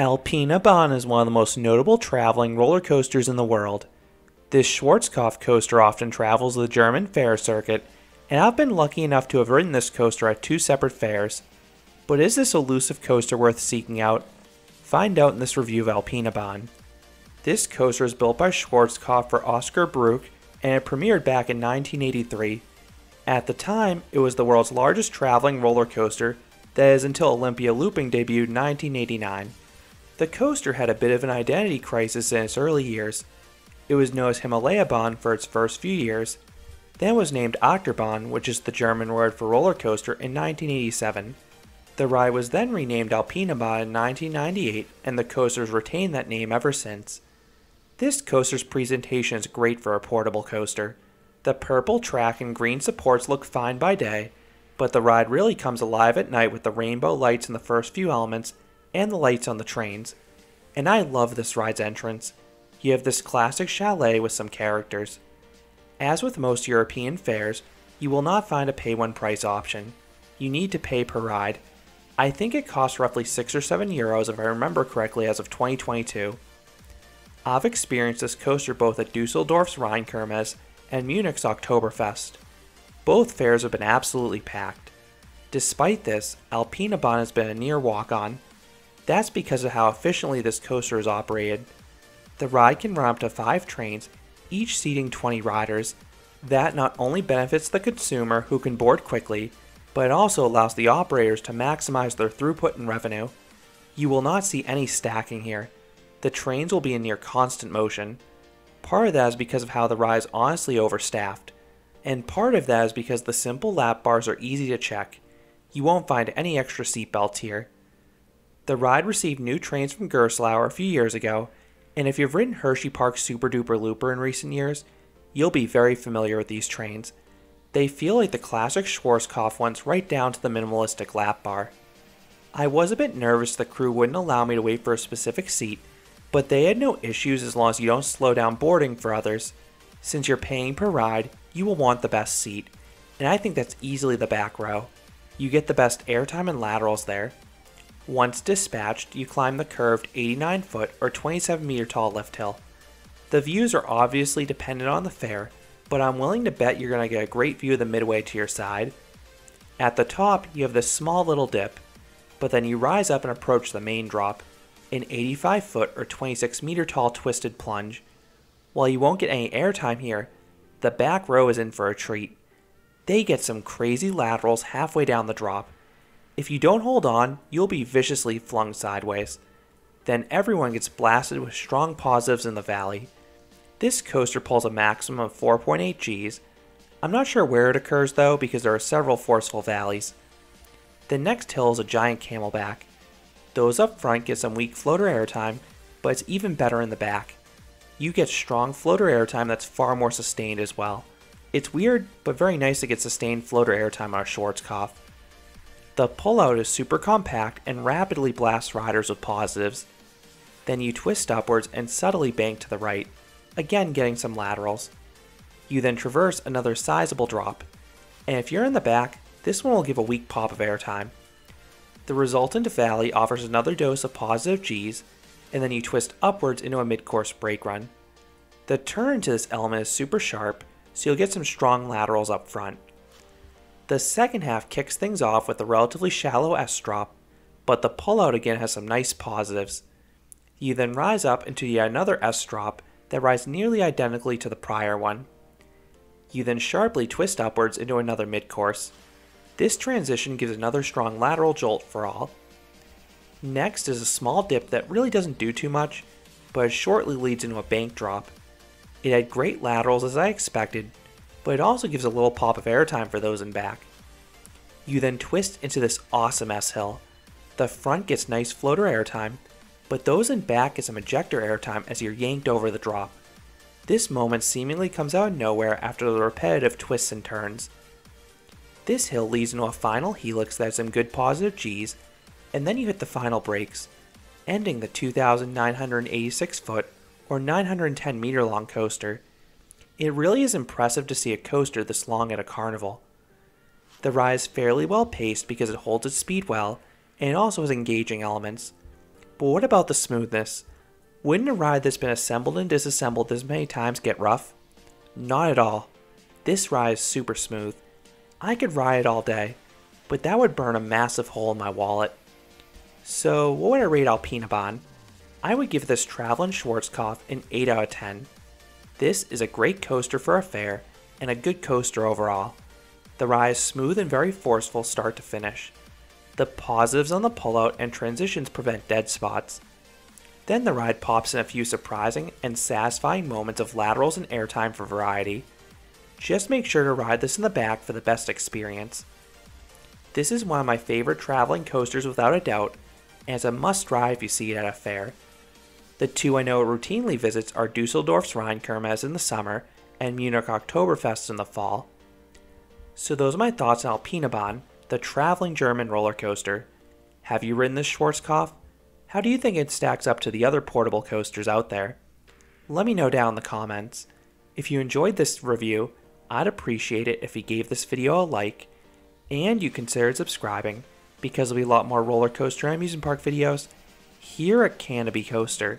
Alpina Bahn is one of the most notable traveling roller coasters in the world. This Schwarzkopf coaster often travels the German fair circuit, and I've been lucky enough to have ridden this coaster at two separate fairs. But is this elusive coaster worth seeking out? Find out in this review of Alpina Bahn. This coaster was built by Schwarzkopf for Oscar Bruch and it premiered back in 1983. At the time, it was the world's largest traveling roller coaster, that is until Olympia Looping debuted in 1989. The coaster had a bit of an identity crisis in its early years. It was known as Himalaya Bahn for its first few years, then was named Achterbahn, which is the German word for roller coaster, in 1987. The ride was then renamed Alpina Bahn in 1998, and the coasters retained that name ever since. This coaster's presentation is great for a portable coaster. The purple track and green supports look fine by day, but the ride really comes alive at night with the rainbow lights in the first few elements and the lights on the trains. And I love this ride's entrance. You have this classic chalet with some characters. As with most European fairs, you will not find a pay one price option. You need to pay per ride. I think it costs roughly 6 or 7 euros if I remember correctly as of 2022. I've experienced this coaster both at Dusseldorf's Rheinkirmes and Munich's Oktoberfest. Both fairs have been absolutely packed. Despite this, Alpina Bahn has been a near walk on. That's because of how efficiently this coaster is operated. The ride can run up to 5 trains, each seating 20 riders. That not only benefits the consumer who can board quickly, but it also allows the operators to maximize their throughput and revenue. You will not see any stacking here the trains will be in near constant motion. Part of that is because of how the ride is honestly overstaffed, and part of that is because the simple lap bars are easy to check. You won't find any extra seatbelts here. The ride received new trains from Gerstlauer a few years ago, and if you've ridden Hershey Park's Super Duper Looper in recent years, you'll be very familiar with these trains. They feel like the classic Schwarzkopf ones right down to the minimalistic lap bar. I was a bit nervous the crew wouldn't allow me to wait for a specific seat, but they had no issues as long as you don't slow down boarding for others. Since you're paying per ride, you will want the best seat, and I think that's easily the back row. You get the best airtime and laterals there. Once dispatched, you climb the curved 89 foot or 27 meter tall lift hill. The views are obviously dependent on the fair, but I'm willing to bet you're going to get a great view of the midway to your side. At the top, you have this small little dip, but then you rise up and approach the main drop an 85 foot or 26 meter tall twisted plunge. While you won't get any airtime here, the back row is in for a treat. They get some crazy laterals halfway down the drop. If you don't hold on, you'll be viciously flung sideways. Then everyone gets blasted with strong positives in the valley. This coaster pulls a maximum of 4.8 Gs. I'm not sure where it occurs though because there are several forceful valleys. The next hill is a giant camelback. Those up front get some weak floater airtime, but it's even better in the back. You get strong floater airtime that's far more sustained as well. It's weird, but very nice to get sustained floater airtime on a Schwarzkopf. The pullout is super compact and rapidly blasts riders with positives. Then you twist upwards and subtly bank to the right, again getting some laterals. You then traverse another sizable drop, and if you're in the back, this one will give a weak pop of airtime. The resultant valley offers another dose of positive Gs, and then you twist upwards into a mid-course brake run. The turn to this element is super sharp, so you'll get some strong laterals up front. The second half kicks things off with a relatively shallow S drop, but the pullout again has some nice positives. You then rise up into yet another S drop that rises nearly identically to the prior one. You then sharply twist upwards into another mid-course. This transition gives another strong lateral jolt for all. Next is a small dip that really doesn't do too much, but it shortly leads into a bank drop. It had great laterals as I expected, but it also gives a little pop of airtime for those in back. You then twist into this awesome S-hill. The front gets nice floater airtime, but those in back get some ejector airtime as you're yanked over the drop. This moment seemingly comes out of nowhere after the repetitive twists and turns. This hill leads into a final helix that has some good positive Gs, and then you hit the final brakes, ending the 2,986 foot or 910 meter long coaster. It really is impressive to see a coaster this long at a carnival. The ride is fairly well paced because it holds its speed well, and it also has engaging elements. But what about the smoothness? Wouldn't a ride that's been assembled and disassembled this many times get rough? Not at all. This ride is super smooth. I could ride it all day, but that would burn a massive hole in my wallet. So, what would I rate Alpina Bahn? I would give this Travelin' Schwarzkopf an 8 out of 10. This is a great coaster for a fair and a good coaster overall. The ride is smooth and very forceful start to finish. The positives on the pullout and transitions prevent dead spots. Then the ride pops in a few surprising and satisfying moments of laterals and airtime for variety. Just make sure to ride this in the back for the best experience. This is one of my favorite traveling coasters without a doubt, and it's a must ride if you see it at a fair. The two I know routinely visits are Dusseldorf's Rheinkirmes in the summer and Munich Oktoberfest in the fall. So those are my thoughts on Alpina Bahn, the traveling German roller coaster. Have you ridden this Schwarzkopf? How do you think it stacks up to the other portable coasters out there? Let me know down in the comments. If you enjoyed this review, I'd appreciate it if you gave this video a like and you considered subscribing because there'll be a lot more roller coaster and amusement park videos here at Canobie Coaster.